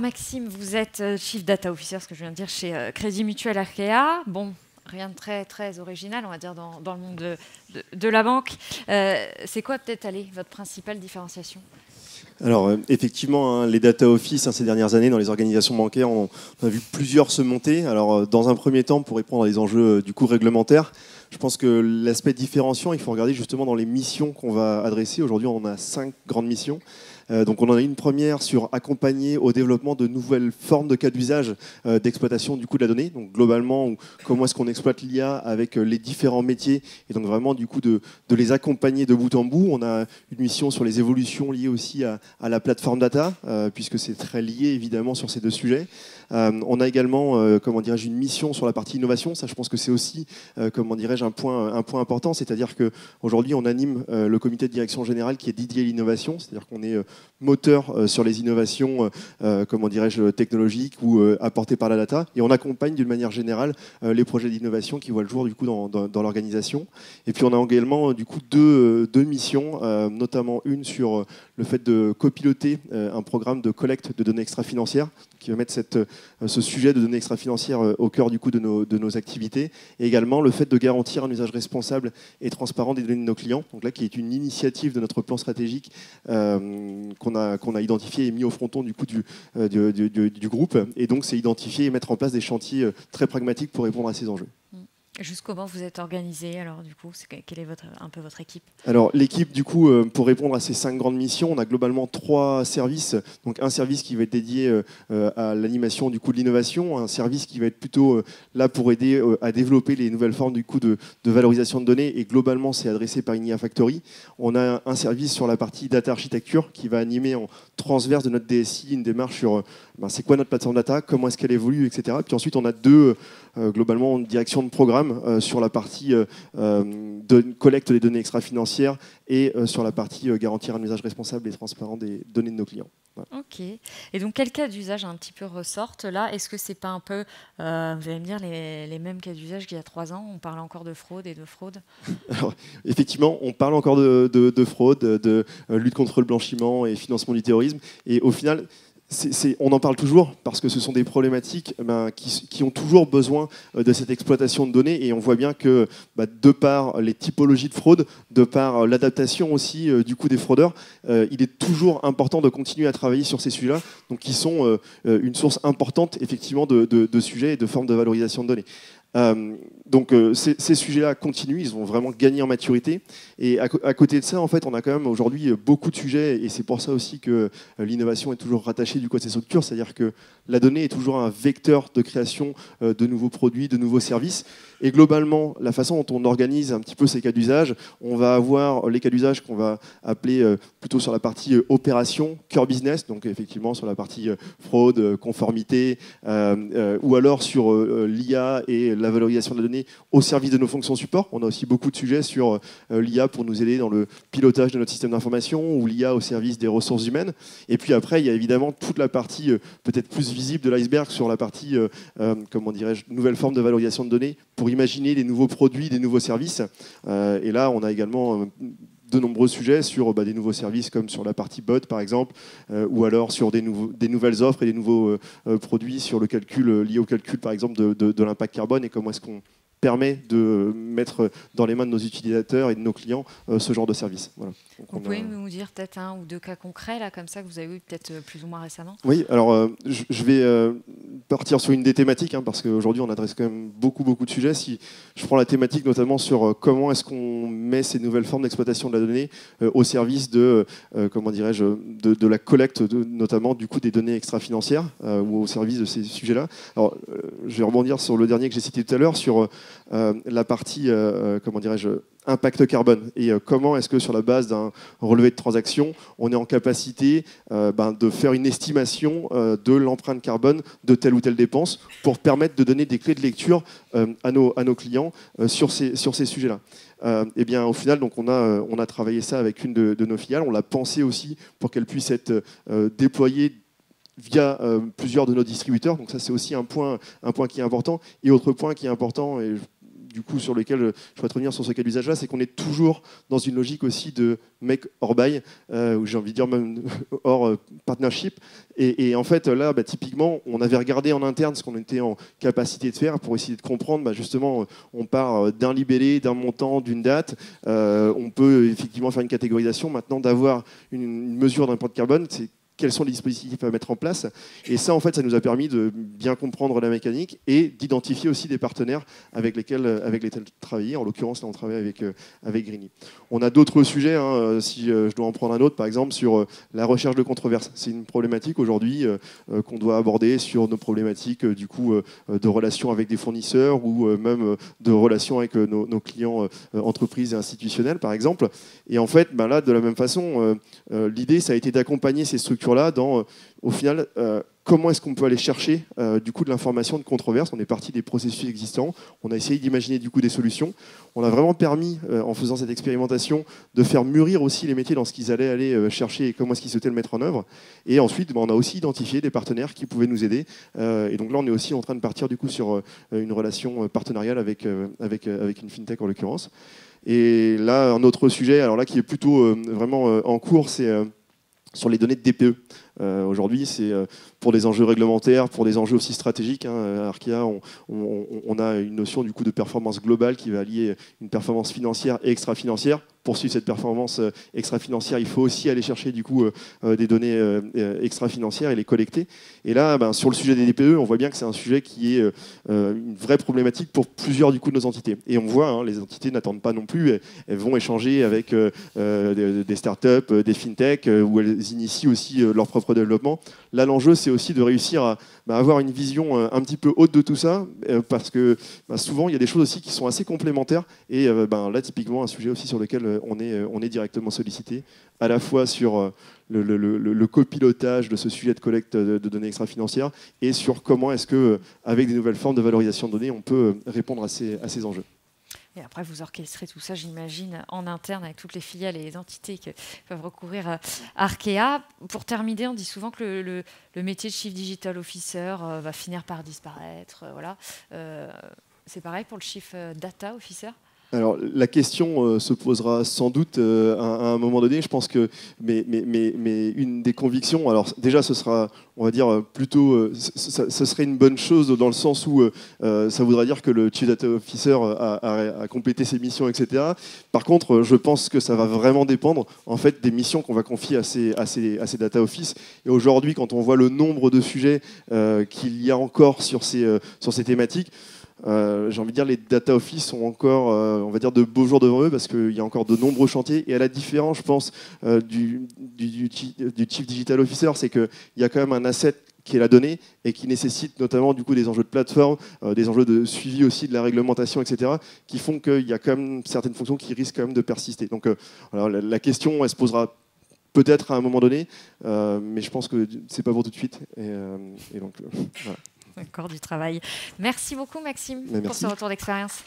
Maxime, vous êtes Chief Data Officer, ce que je viens de dire, chez Crédit Mutuel Arkea. Bon, rien de très, original, on va dire, dans, le monde de, la banque. c'est quoi peut-être, allez, votre principale différenciation? Alors euh, effectivement, hein, les data office hein, ces dernières années dans les organisations bancaires, on, a vu plusieurs se monter. Alors euh, dans un premier temps, pour répondre à des enjeux euh, du coup réglementaires, je pense que l'aspect différenciant, il faut regarder justement dans les missions qu'on va adresser. Aujourd'hui, on a cinq grandes missions. Euh, donc on en a une première sur accompagner au développement de nouvelles formes de cas d'usage euh, d'exploitation du coup de la donnée. Donc globalement, comment est-ce qu'on exploite l'IA avec euh, les différents métiers et donc vraiment du coup de, les accompagner de bout en bout. On a une mission sur les évolutions liées aussi à, la plateforme data, puisque c'est très lié évidemment sur ces deux sujets. on a également, comment dirais-je, une mission sur la partie innovation. Ça, je pense que c'est aussi, comment dirais-je, un point, important. C'est-à-dire qu'aujourd'hui, on anime le comité de direction générale qui est dédié à l'innovation. C'est-à-dire qu'on est moteur euh, sur les innovations, euh, euh, comment dirais-je, technologiques ou apportées par la data. Et on accompagne d'une manière générale les projets d'innovation qui voient le jour du coup dans, l'organisation. Et puis on a également du coup deux, missions, notamment une sur le fait de copiloter un programme de collecte de données extra-financières qui va mettre ce sujet de données extra-financières au cœur du coup de nos, de nos activités, et également le fait de garantir un usage responsable et transparent des données de nos clients. Donc là, qui est une initiative de notre plan stratégique qu'on a, identifié et mis au fronton du, coup du, euh, du, groupe. Et donc, c'est identifier et mettre en place des chantiers euh, très pragmatiques pour répondre à ces enjeux. Juste comment vous êtes organisé alors du coup Quelle est votre, un peu votre équipe? Alors l'équipe du coup euh, pour répondre à ces cinq grandes missions, on a globalement trois services. Donc un service qui va être dédié euh, euh, à l'animation du coup de l'innovation, un service qui va être plutôt là pour aider à développer les nouvelles formes du coup de, valorisation de données et globalement c'est adressé par Inia Factory. On a un service sur la partie data architecture qui va animer en transverse de notre DSI une démarche sur ben, c'est quoi notre plateforme data, comment est-ce qu'elle évolue, etc. Puis ensuite on a deux globalement une direction de programme euh, sur la partie euh, de collecte des données extra-financières et sur la partie garantir un usage responsable et transparent des données de nos clients. Ok. Et donc, quels cas d'usage un petit peu ressortent là? Est-ce que c'est pas un peu, vous allez me dire, les, mêmes cas d'usage qu'il y a trois ans? On parle encore de fraude et de fraude? Alors, Effectivement, on parle encore de, de fraude, de lutte contre le blanchiment et financement du terrorisme. Et au final, on en parle toujours parce que ce sont des problématiques eh ben, qui, ont toujours besoin euh, de cette exploitation de données et on voit bien que bah, de par les typologies de fraude, de par euh, l'adaptation aussi euh, du coup des fraudeurs, il est toujours important de continuer à travailler sur ces sujets-là, donc qui sont une source importante effectivement de, de, sujets et de formes de valorisation de données. Euh, donc euh, ces, sujets-là continuent, ils vont vraiment gagner en maturité. Et à, côté de ça, en fait, on a quand même aujourd'hui beaucoup de sujets, et c'est pour ça aussi que euh, l'innovation est toujours rattachée du côté ces structures, c'est-à-dire que la donnée est toujours un vecteur de création de nouveaux produits, de nouveaux services. Et globalement, la façon dont on organise un petit peu ces cas d'usage, on va avoir les cas d'usage qu'on va appeler plutôt sur la partie opération, cœur business, donc effectivement sur la partie fraude, conformité, ou alors sur l'IA et la valorisation de la donnée au service de nos fonctions support. On a aussi beaucoup de sujets sur euh, l'IA pour nous aider dans le pilotage de notre système d'information ou l'IA au service des ressources humaines. Et puis après, il y a évidemment toute la partie euh, peut-être plus visible de l'iceberg sur la partie, euh, comment dirais-je, nouvelle forme de valorisation de données pour imaginer des nouveaux produits, des nouveaux services. et là, on a également de nombreux sujets sur bah, des nouveaux services comme sur la partie bot par exemple, ou alors sur des, nouvelles offres et des nouveaux produits sur le calcul lié au calcul par exemple de, de l'impact carbone et comment est-ce qu'on permet de mettre dans les mains de nos utilisateurs et de nos clients euh, ce genre de service. vous pouvez nous dire peut-être un ou deux cas concrets, là, comme ça, que vous avez eu peut-être euh, plus ou moins récemment? Oui, alors euh, je vais partir sur une des thématiques, hein, parce qu'aujourd'hui on adresse quand même beaucoup, beaucoup de sujets. Si je prends la thématique notamment sur comment est-ce qu'on met ces nouvelles formes d'exploitation de la donnée au service de, comment dirais-je, de, la collecte de, notamment du coup des données extra-financières ou au service de ces sujets-là. Alors je vais rebondir sur le dernier que j'ai cité tout à l'heure, sur euh, la partie, euh, euh, comment dirais-je, impact carbone et comment est-ce que sur la base d'un relevé de transaction, on est en capacité ben, de faire une estimation de l'empreinte carbone de telle ou telle dépense pour permettre de donner des clés de lecture à, nos, à nos clients sur ces, sur ces sujets-là. et eh bien, au final, donc, on, a, on a travaillé ça avec une de, nos filiales. On l'a pensé aussi pour qu'elle puisse être déployée via plusieurs de nos distributeurs. Donc ça, c'est aussi un point, un point qui est important. Et autre point qui est important, et du coup sur lequel je souhaite revenir sur ce cas d'usage-là, c'est qu'on est toujours dans une logique aussi de make or buy, ou j'ai envie de dire même hors partnership. Et, en fait, là, bah, typiquement, on avait regardé en interne ce qu'on était en capacité de faire pour essayer de comprendre, bah, justement, on part d'un libellé, d'un montant, d'une date. on peut effectivement faire une catégorisation. Maintenant, d'avoir une, une mesure d'impact carbone, c'est quels sont les dispositifs à mettre en place. Et ça, en fait, ça nous a permis de bien comprendre la mécanique et d'identifier aussi des partenaires avec lesquels, avec lesquels travailler. En l'occurrence, là, on travaille avec, euh, avec. On a d'autres sujets, hein, euh, si euh, je dois en prendre un autre, par exemple, sur la recherche de controverses. C'est une problématique aujourd'hui qu'on doit aborder sur nos problématiques du coup, de relations avec des fournisseurs ou même de relations avec nos, clients entreprises et institutionnels, par exemple. Et en fait, ben là, de la même façon, l'idée, ça a été d'accompagner ces structures là dans, euh, au final, euh, comment est-ce qu'on peut aller chercher euh, du coup de l'information de controverse On est parti des processus existants, on a essayé d'imaginer du coup des solutions. On a vraiment permis, en faisant cette expérimentation, de faire mûrir aussi les métiers dans ce qu'ils allaient aller chercher et comment est-ce qu'ils souhaitaient le mettre en œuvre. Et ensuite, ben, on a aussi identifié des partenaires qui pouvaient nous aider. et donc là, on est aussi en train de partir du coup sur une relation partenariale avec, avec une fintech en l'occurrence. Et là, un autre sujet, alors là qui est plutôt vraiment en cours, c'est sur les données de DPE. Euh, aujourd'hui, c'est euh, pour des enjeux réglementaires, pour des enjeux aussi stratégiques. Hein, à Arkea, on, a une notion du coup de performance globale qui va lier une performance financière et extra-financière. Pour suivre cette performance euh, extra-financière, il faut aussi aller chercher du coup des données extra-financières et les collecter. Et là, ben, sur le sujet des DPE, on voit bien que c'est un sujet qui est une vraie problématique pour plusieurs du coup de nos entités. Et on voit, hein, les entités n'attendent pas non plus, elles, vont échanger avec des startups, des fintechs, où elles initient aussi leur propre développement. Là, l'enjeu, c'est aussi de réussir à bah, avoir une vision euh, un petit peu haute de tout ça, euh, parce que bah, souvent, il y a des choses aussi qui sont assez complémentaires. Et euh, bah, là, typiquement, un sujet aussi sur lequel on est, directement sollicité, à la fois sur le, copilotage de ce sujet de collecte de, données extra-financières et sur comment est-ce que, avec des nouvelles formes de valorisation de données, on peut répondre à ces enjeux. Et après, vous orchestrez tout ça, j'imagine, en interne avec toutes les filiales et les entités qui peuvent recourir à Arkea. Pour terminer, on dit souvent que le, métier de Chief Digital Officer euh, va finir par disparaître. Euh, voilà. Euh, c'est pareil pour le Chief Data Officer? Alors la question euh, se posera sans doute euh, à, un moment donné. Je pense que, mais, une des convictions, alors déjà ce sera, on va dire plutôt, ce serait une bonne chose dans le sens où euh, ça voudrait dire que le Chief Data Officer a, complété ses missions, etc. Par contre, je pense que ça va vraiment dépendre en fait des missions qu'on va confier à ces data office. Et aujourd'hui, quand on voit le nombre de sujets qu'il y a encore sur ces, sur ces thématiques. Euh, j'ai envie de dire les data office ont encore, euh, on va dire, de beaux jours devant eux parce qu'il y a encore de nombreux chantiers. Et à la différence, je pense, euh, du, du, chief digital officer, c'est qu'il y a quand même un asset qui est la donnée et qui nécessite notamment du coup des enjeux de plateforme, des enjeux de suivi aussi de la réglementation, etc., qui font qu'il y a quand même certaines fonctions qui risquent quand même de persister. Donc la, question, elle se posera peut-être à un moment donné, mais je pense que c'est pas pour tout de suite. Et, et donc voilà encore du travail. Merci beaucoup, Maxime, pour ce retour d'expérience.